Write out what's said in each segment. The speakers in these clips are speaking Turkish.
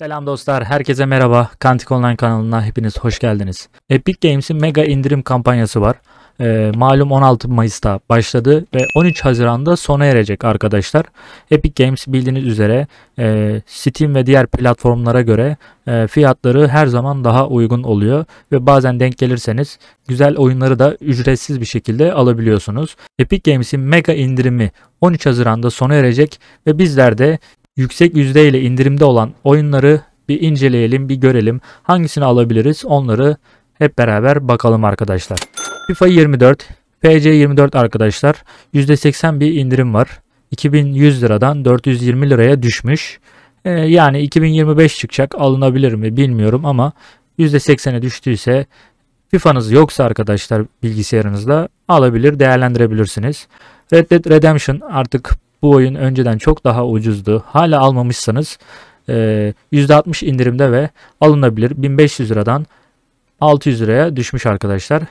Selam dostlar, herkese merhaba. Kantik Online kanalına hepiniz hoş geldiniz. Epic Games'in mega indirim kampanyası var. Ee, malum 16 Mayıs'ta başladı ve 13 Haziran'da sona erecek arkadaşlar. Epic Games bildiğiniz üzere e, Steam ve diğer platformlara göre e, fiyatları her zaman daha uygun oluyor ve bazen denk gelirseniz güzel oyunları da ücretsiz bir şekilde alabiliyorsunuz. Epic Games'in mega indirimi 13 Haziran'da sona erecek ve bizler de yüksek yüzdeyle indirimde olan oyunları bir inceleyelim, bir görelim. Hangisini alabiliriz onları hep beraber bakalım arkadaşlar. FIFA 24, PC 24 arkadaşlar %80 bir indirim var. 2100 liradan 420 liraya düşmüş. Ee, yani 2025 çıkacak alınabilir mi bilmiyorum ama %80'e düştüyse FIFA'nız yoksa arkadaşlar bilgisayarınızda alabilir değerlendirebilirsiniz. Red Dead Redemption artık bu oyun önceden çok daha ucuzdu. Hala almamışsanız e, %60 indirimde ve alınabilir. 1500 liradan 600 liraya düşmüş arkadaşlar.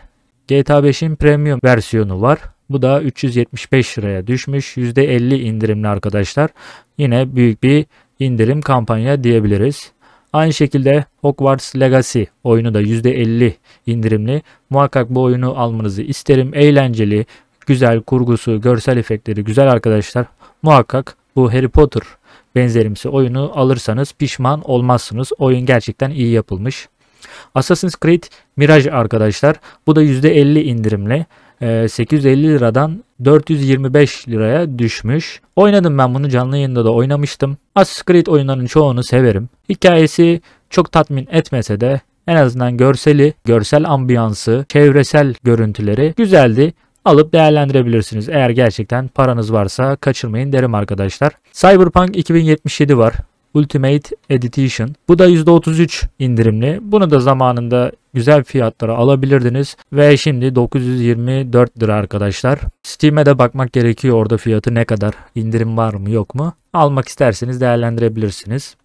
GTA 5'in premium versiyonu var. Bu da 375 liraya düşmüş. %50 indirimli arkadaşlar. Yine büyük bir indirim kampanya diyebiliriz. Aynı şekilde Hogwarts Legacy oyunu da %50 indirimli. Muhakkak bu oyunu almanızı isterim. Eğlenceli, güzel kurgusu, görsel efektleri güzel arkadaşlar. Muhakkak bu Harry Potter benzerimsi oyunu alırsanız pişman olmazsınız. Oyun gerçekten iyi yapılmış. Assassin's Creed Mirage arkadaşlar. Bu da %50 indirimli. 850 ee, liradan 425 liraya düşmüş. Oynadım ben bunu canlı yayında da oynamıştım. Assassin's Creed oyunlarının çoğunu severim. Hikayesi çok tatmin etmese de en azından görseli, görsel ambiyansı, çevresel görüntüleri güzeldi alıp değerlendirebilirsiniz. Eğer gerçekten paranız varsa kaçırmayın derim arkadaşlar. Cyberpunk 2077 var. Ultimate Edition. Bu da %33 indirimli. Bunu da zamanında güzel fiyatlara alabilirdiniz. Ve şimdi 924 lira arkadaşlar. Steam'e de bakmak gerekiyor orada fiyatı ne kadar. indirim var mı yok mu? Almak isterseniz değerlendirebilirsiniz.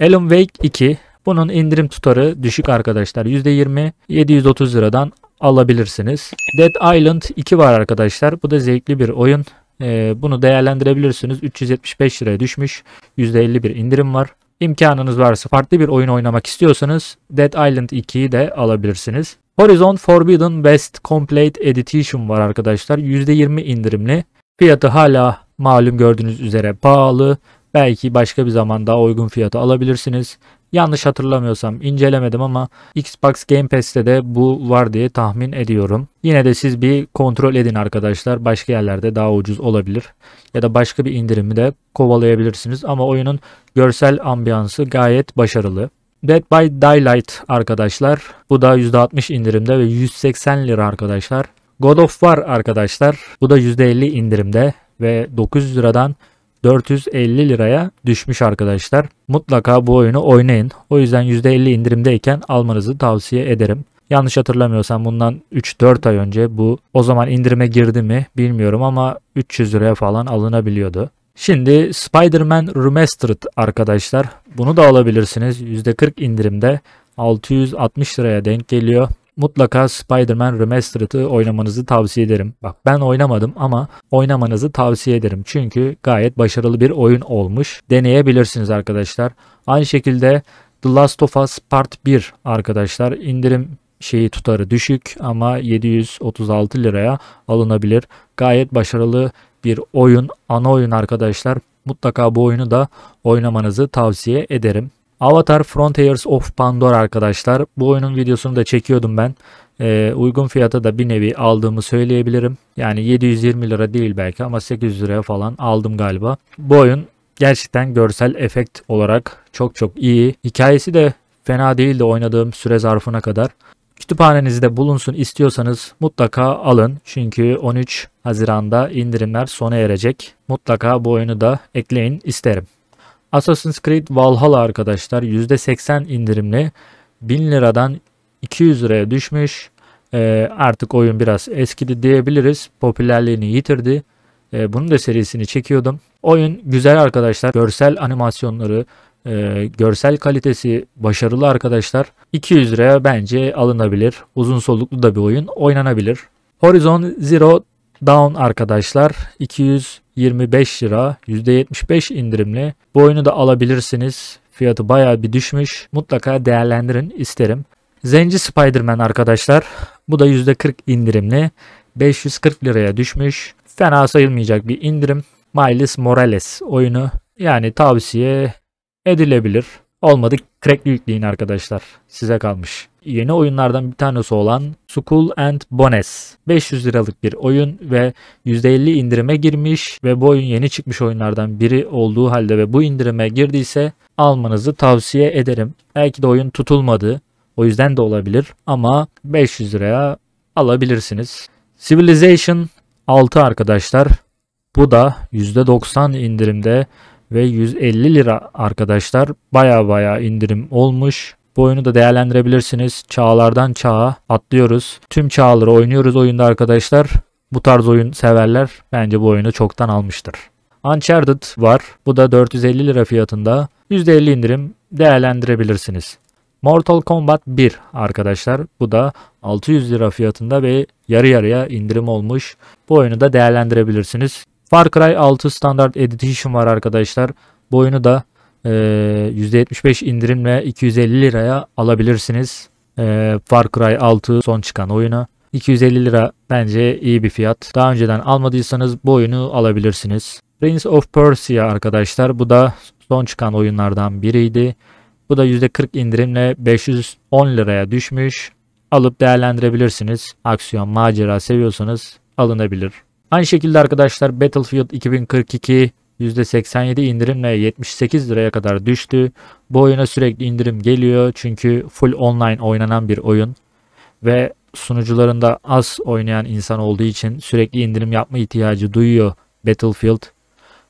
Alan Wake 2. Bunun indirim tutarı düşük arkadaşlar. %20 730 liradan alabilirsiniz. Dead Island 2 var arkadaşlar. Bu da zevkli bir oyun. Ee, bunu değerlendirebilirsiniz. 375 liraya düşmüş. %50 bir indirim var. İmkanınız varsa farklı bir oyun oynamak istiyorsanız Dead Island 2'yi de alabilirsiniz. Horizon Forbidden West Complete Edition var arkadaşlar. %20 indirimli. Fiyatı hala malum gördüğünüz üzere pahalı. Belki başka bir zaman daha uygun fiyatı alabilirsiniz. Yanlış hatırlamıyorsam incelemedim ama Xbox Game Pass'te de bu var diye tahmin ediyorum. Yine de siz bir kontrol edin arkadaşlar. Başka yerlerde daha ucuz olabilir. Ya da başka bir indirimi de kovalayabilirsiniz. Ama oyunun görsel ambiyansı gayet başarılı. Dead by Daylight arkadaşlar. Bu da %60 indirimde ve 180 lira arkadaşlar. God of War arkadaşlar. Bu da %50 indirimde ve 900 liradan 450 liraya düşmüş arkadaşlar. Mutlaka bu oyunu oynayın. O yüzden %50 indirimdeyken almanızı tavsiye ederim. Yanlış hatırlamıyorsam bundan 3-4 ay önce bu o zaman indirime girdi mi bilmiyorum ama 300 liraya falan alınabiliyordu. Şimdi Spider-Man Remastered arkadaşlar. Bunu da alabilirsiniz. %40 indirimde 660 liraya denk geliyor mutlaka Spider-Man Remastered'ı oynamanızı tavsiye ederim. Bak ben oynamadım ama oynamanızı tavsiye ederim. Çünkü gayet başarılı bir oyun olmuş. Deneyebilirsiniz arkadaşlar. Aynı şekilde The Last of Us Part 1 arkadaşlar indirim şeyi tutarı düşük ama 736 liraya alınabilir. Gayet başarılı bir oyun, ana oyun arkadaşlar. Mutlaka bu oyunu da oynamanızı tavsiye ederim. Avatar Frontiers of Pandora arkadaşlar. Bu oyunun videosunu da çekiyordum ben. Ee, uygun fiyata da bir nevi aldığımı söyleyebilirim. Yani 720 lira değil belki ama 800 liraya falan aldım galiba. Bu oyun gerçekten görsel efekt olarak çok çok iyi. Hikayesi de fena değildi oynadığım süre zarfına kadar. Kütüphanenizde bulunsun istiyorsanız mutlaka alın. Çünkü 13 Haziran'da indirimler sona erecek. Mutlaka bu oyunu da ekleyin isterim. Assassin's Creed Valhalla arkadaşlar %80 indirimli 1000 liradan 200 liraya düşmüş. Ee, artık oyun biraz eskidi diyebiliriz. Popülerliğini yitirdi. Ee, bunun da serisini çekiyordum. Oyun güzel arkadaşlar. Görsel animasyonları, e, görsel kalitesi başarılı arkadaşlar. 200 liraya bence alınabilir. Uzun soluklu da bir oyun oynanabilir. Horizon Zero Down arkadaşlar 225 lira %75 indirimli. Bu oyunu da alabilirsiniz. Fiyatı bayağı bir düşmüş. Mutlaka değerlendirin isterim. Zenci Spider-Man arkadaşlar. Bu da %40 indirimli. 540 liraya düşmüş. Fena sayılmayacak bir indirim. Miles Morales oyunu yani tavsiye edilebilir. Olmadı crack yükleyin arkadaşlar. Size kalmış. Yeni oyunlardan bir tanesi olan School and Bones. 500 liralık bir oyun ve %50 indirime girmiş ve bu oyun yeni çıkmış oyunlardan biri olduğu halde ve bu indirime girdiyse almanızı tavsiye ederim. Belki de oyun tutulmadı. O yüzden de olabilir ama 500 liraya alabilirsiniz. Civilization 6 arkadaşlar. Bu da %90 indirimde ve 150 lira arkadaşlar. Baya baya indirim olmuş. Bu oyunu da değerlendirebilirsiniz. Çağlardan çağa atlıyoruz. Tüm çağları oynuyoruz oyunda arkadaşlar. Bu tarz oyun severler bence bu oyunu çoktan almıştır. Uncharted var. Bu da 450 lira fiyatında. %50 indirim değerlendirebilirsiniz. Mortal Kombat 1 arkadaşlar. Bu da 600 lira fiyatında ve yarı yarıya indirim olmuş. Bu oyunu da değerlendirebilirsiniz. Far Cry 6 Standard Edition var arkadaşlar. Bu oyunu da e, %75 indirimle 250 liraya alabilirsiniz. E, Far Cry 6 son çıkan oyunu. 250 lira bence iyi bir fiyat. Daha önceden almadıysanız bu oyunu alabilirsiniz. Prince of Persia arkadaşlar. Bu da son çıkan oyunlardan biriydi. Bu da %40 indirimle 510 liraya düşmüş. Alıp değerlendirebilirsiniz. Aksiyon, macera seviyorsanız alınabilir. Aynı şekilde arkadaşlar Battlefield 2042 %87 indirimle 78 liraya kadar düştü. Bu oyuna sürekli indirim geliyor çünkü full online oynanan bir oyun ve sunucularında az oynayan insan olduğu için sürekli indirim yapma ihtiyacı duyuyor Battlefield.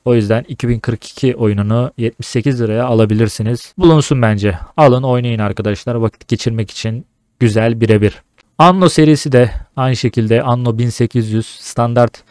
O yüzden 2042 oyununu 78 liraya alabilirsiniz. Bulunsun bence. Alın oynayın arkadaşlar vakit geçirmek için güzel birebir. Anno serisi de aynı şekilde Anno 1800 standart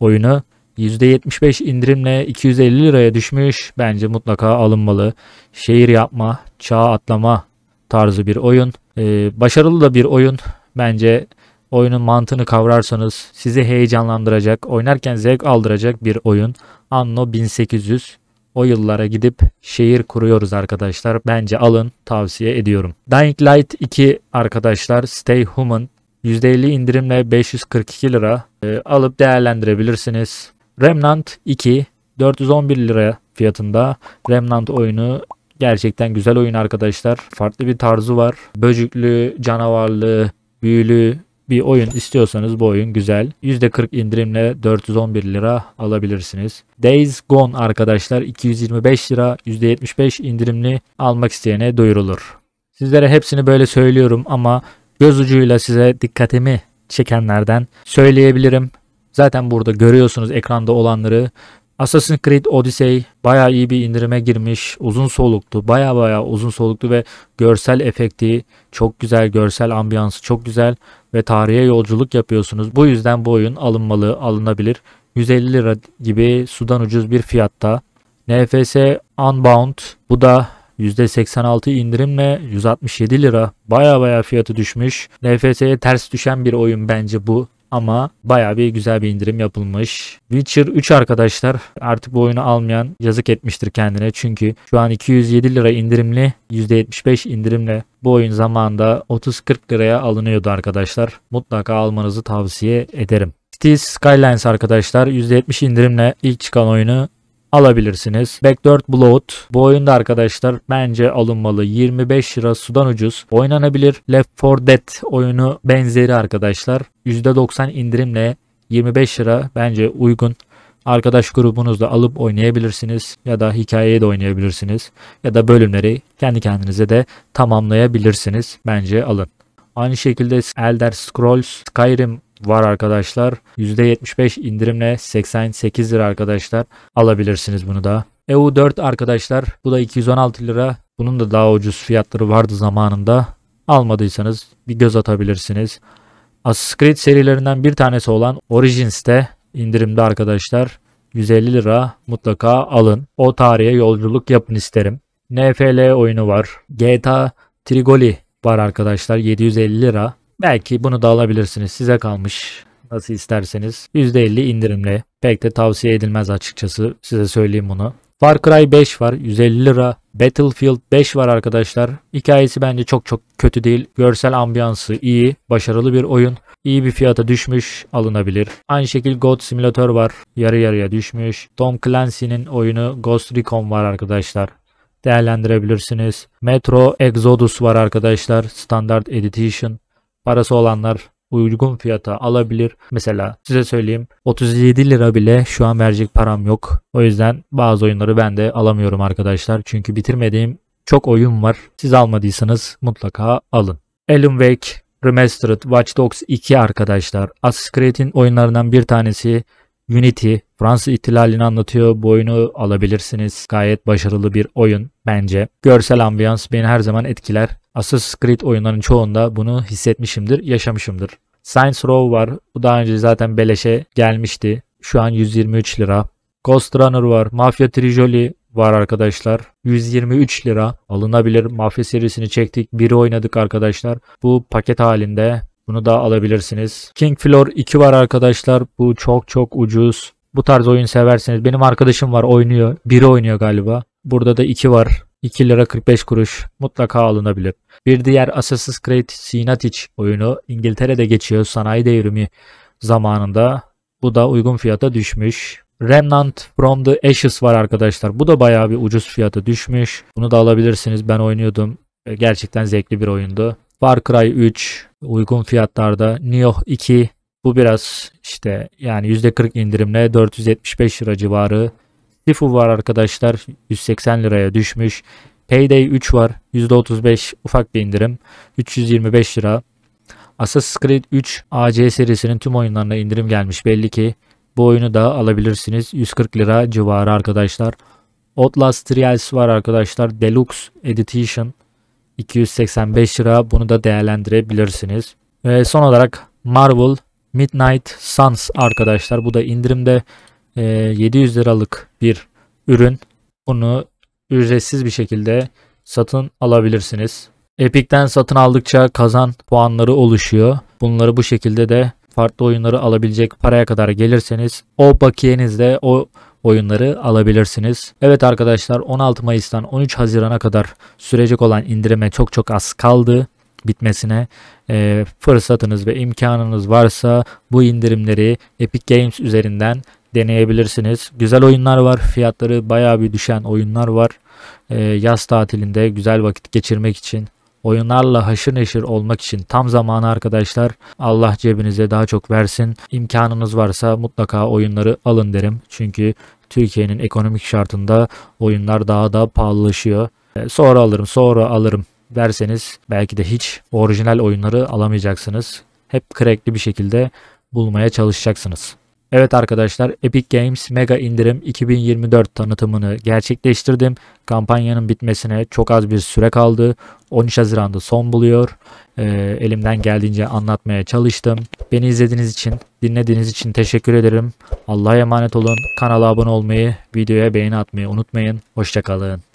oyunu %75 indirimle 250 liraya düşmüş. Bence mutlaka alınmalı. Şehir yapma, çağ atlama tarzı bir oyun. Ee, başarılı da bir oyun. Bence oyunun mantığını kavrarsanız sizi heyecanlandıracak, oynarken zevk aldıracak bir oyun. Anno 1800 o yıllara gidip şehir kuruyoruz arkadaşlar. Bence alın tavsiye ediyorum. Dying Light 2 arkadaşlar Stay Human %50 indirimle 542 lira e, alıp değerlendirebilirsiniz. Remnant 2 411 lira fiyatında Remnant oyunu gerçekten güzel oyun arkadaşlar. Farklı bir tarzı var. Böcüklü, canavarlı, büyülü bir oyun istiyorsanız bu oyun güzel. %40 indirimle 411 lira alabilirsiniz. Days Gone arkadaşlar 225 lira %75 indirimli almak isteyene duyurulur. Sizlere hepsini böyle söylüyorum ama göz ucuyla size dikkatimi çekenlerden söyleyebilirim. Zaten burada görüyorsunuz ekranda olanları. Assassin's Creed Odyssey bayağı iyi bir indirime girmiş. Uzun soluktu. Bayağı bayağı uzun soluktu ve görsel efekti çok güzel. Görsel ambiyansı çok güzel ve tarihe yolculuk yapıyorsunuz. Bu yüzden bu oyun alınmalı, alınabilir. 150 lira gibi sudan ucuz bir fiyatta. NFS Unbound bu da %86 indirimle 167 lira. Baya baya fiyatı düşmüş. NFS'ye ters düşen bir oyun bence bu ama baya bir güzel bir indirim yapılmış. Witcher 3 arkadaşlar artık bu oyunu almayan yazık etmiştir kendine. Çünkü şu an 207 lira indirimli %75 indirimle bu oyun zamanında 30-40 liraya alınıyordu arkadaşlar. Mutlaka almanızı tavsiye ederim. Cities Skylines arkadaşlar %70 indirimle ilk çıkan oyunu alabilirsiniz. Backdoor Blood bu oyunda arkadaşlar bence alınmalı. 25 lira sudan ucuz. Oynanabilir. Left 4 Dead oyunu benzeri arkadaşlar. %90 indirimle 25 lira bence uygun. Arkadaş grubunuzla alıp oynayabilirsiniz ya da hikayeyi de oynayabilirsiniz ya da bölümleri kendi kendinize de tamamlayabilirsiniz. Bence alın. Aynı şekilde Elder Scrolls Skyrim var arkadaşlar. %75 indirimle 88 lira arkadaşlar. Alabilirsiniz bunu da. EU4 arkadaşlar bu da 216 lira. Bunun da daha ucuz fiyatları vardı zamanında. Almadıysanız bir göz atabilirsiniz. Assassin's serilerinden bir tanesi olan Origins'te indirimde arkadaşlar. 150 lira mutlaka alın. O tarihe yolculuk yapın isterim. NFL oyunu var. GTA Trigoli var arkadaşlar 750 lira. Belki bunu da alabilirsiniz. Size kalmış. Nasıl isterseniz. %50 indirimli. Pek de tavsiye edilmez açıkçası. Size söyleyeyim bunu. Far Cry 5 var 150 lira. Battlefield 5 var arkadaşlar. Hikayesi bence çok çok kötü değil. Görsel ambiyansı iyi. Başarılı bir oyun. İyi bir fiyata düşmüş alınabilir. Aynı şekilde God Simulator var. Yarı yarıya düşmüş. Tom Clancy'nin oyunu Ghost Recon var arkadaşlar. Değerlendirebilirsiniz. Metro Exodus var arkadaşlar. Standard Edition. Parası olanlar uygun fiyata alabilir. Mesela size söyleyeyim 37 lira bile şu an verecek param yok. O yüzden bazı oyunları ben de alamıyorum arkadaşlar. Çünkü bitirmediğim çok oyun var. Siz almadıysanız mutlaka alın. Alan Wake Remastered Watch Dogs 2 arkadaşlar. Assassin's Creed'in oyunlarından bir tanesi Unity. Fransız ihtilalini anlatıyor. Bu oyunu alabilirsiniz. Gayet başarılı bir oyun bence. Görsel ambiyans beni her zaman etkiler. Assassin's Creed oyunlarının çoğunda bunu hissetmişimdir, yaşamışımdır. Saints Row var. Bu daha önce zaten beleşe gelmişti. Şu an 123 lira. Ghost Runner var. Mafia Trilogy var arkadaşlar. 123 lira alınabilir. Mafya serisini çektik. Biri oynadık arkadaşlar. Bu paket halinde. Bunu da alabilirsiniz. King Floor 2 var arkadaşlar. Bu çok çok ucuz. Bu tarz oyun severseniz. Benim arkadaşım var oynuyor. Biri oynuyor galiba. Burada da 2 var. 2 lira 45 kuruş. Mutlaka alınabilir. Bir diğer Assassin's Creed Sinatich oyunu İngiltere'de geçiyor. Sanayi devrimi zamanında. Bu da uygun fiyata düşmüş. Remnant from the Ashes var arkadaşlar. Bu da bayağı bir ucuz fiyata düşmüş. Bunu da alabilirsiniz. Ben oynuyordum. Gerçekten zevkli bir oyundu. Far Cry 3 uygun fiyatlarda. Nioh 2 bu biraz işte yani %40 indirimle 475 lira civarı. Sifu var arkadaşlar 180 liraya düşmüş. Payday 3 var %35 ufak bir indirim 325 lira. Assassin's Creed 3 AC serisinin tüm oyunlarına indirim gelmiş belli ki. Bu oyunu da alabilirsiniz 140 lira civarı arkadaşlar. Outlast Trials var arkadaşlar Deluxe Edition 285 lira bunu da değerlendirebilirsiniz. Ve son olarak Marvel Midnight Suns arkadaşlar bu da indirimde 700 liralık bir ürün. Bunu ücretsiz bir şekilde satın alabilirsiniz. Epic'ten satın aldıkça kazan puanları oluşuyor. Bunları bu şekilde de farklı oyunları alabilecek paraya kadar gelirseniz o bakiyenizde o oyunları alabilirsiniz. Evet arkadaşlar 16 Mayıs'tan 13 Haziran'a kadar sürecek olan indirime çok çok az kaldı bitmesine e, fırsatınız ve imkanınız varsa bu indirimleri Epic Games üzerinden deneyebilirsiniz. Güzel oyunlar var. Fiyatları bayağı bir düşen oyunlar var. E, yaz tatilinde güzel vakit geçirmek için oyunlarla haşır neşir olmak için tam zamanı arkadaşlar. Allah cebinize daha çok versin. İmkanınız varsa mutlaka oyunları alın derim. Çünkü Türkiye'nin ekonomik şartında oyunlar daha da pahalılaşıyor. E, sonra alırım, sonra alırım derseniz belki de hiç orijinal oyunları alamayacaksınız. Hep crackli bir şekilde bulmaya çalışacaksınız. Evet arkadaşlar Epic Games Mega indirim 2024 tanıtımını gerçekleştirdim. Kampanyanın bitmesine çok az bir süre kaldı. 13 Haziran'da son buluyor. Ee, elimden geldiğince anlatmaya çalıştım. Beni izlediğiniz için, dinlediğiniz için teşekkür ederim. Allah'a emanet olun. Kanala abone olmayı, videoya beğeni atmayı unutmayın. Hoşçakalın.